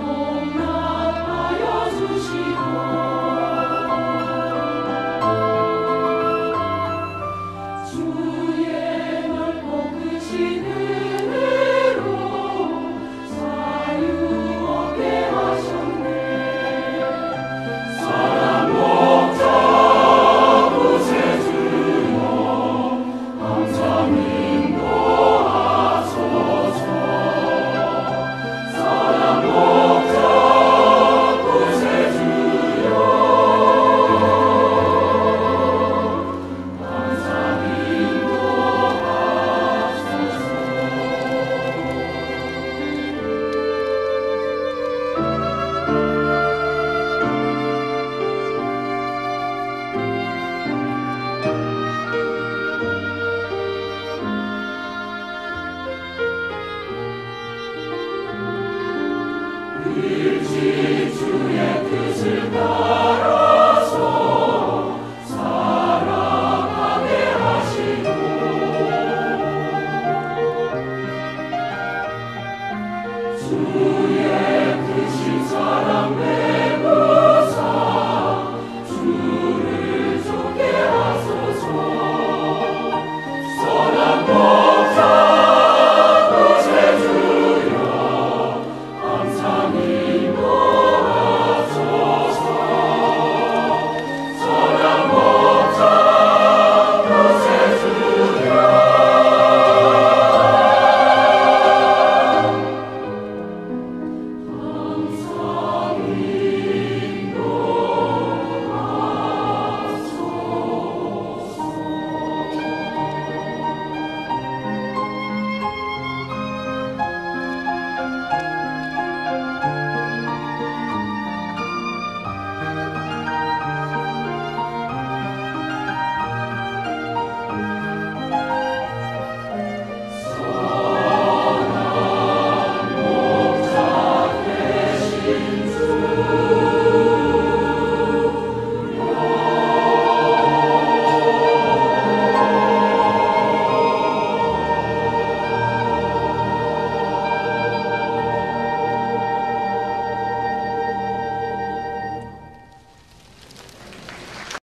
Lord. 일